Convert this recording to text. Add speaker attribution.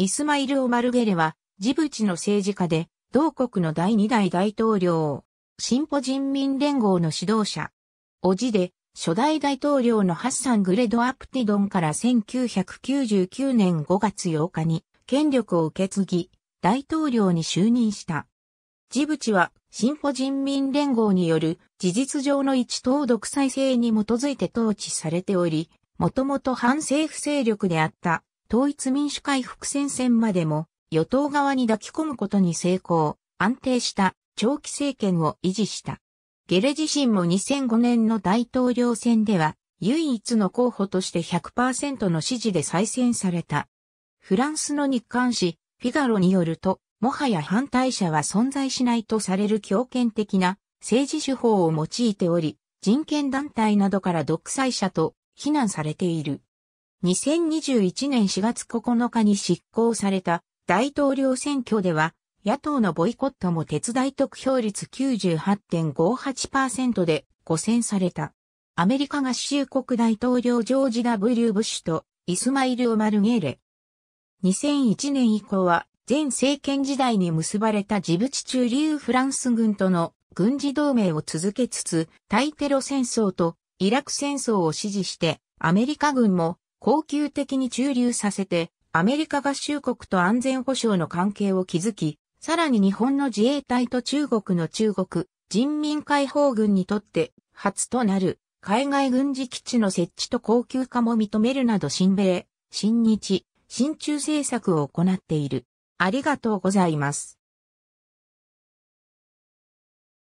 Speaker 1: イスマイル・オマルゲレは、ジブチの政治家で、同国の第二代大統領、進歩人民連合の指導者。おじで、初代大統領のハッサン・グレド・アプティドンから1999年5月8日に権力を受け継ぎ、大統領に就任した。ジブチは、進歩人民連合による事実上の一党独裁制に基づいて統治されており、もともと反政府勢力であった統一民主回復戦線までも与党側に抱き込むことに成功、安定した長期政権を維持した。ゲレ自身も2005年の大統領選では唯一の候補として100%の支持で再選された。フランスの日刊紙、フィガロによると、もはや反対者は存在しないとされる強権的な政治手法を用いており、人権団体などから独裁者と非難されている。2021年4月9日に執行された大統領選挙では、野党のボイコットも手伝い得票率98.58%で誤選された。アメリカ合衆国大統領ジョージ・ W. ブッシュとイスマイル・オマルゲーレ。2001年以降は前政権時代に結ばれたジブチ中流フランス軍との軍事同盟を続けつつ、対テロ戦争とイラク戦争を支持して、アメリカ軍も恒久的に駐留させて、アメリカ合衆国と安全保障の関係を築き、さらに日本の自衛隊と中国の中国人民解放軍にとって初となる海外軍事基地の設置と高級化も認めるなど新米、新日、新中政策を行っている。ありがとうございます。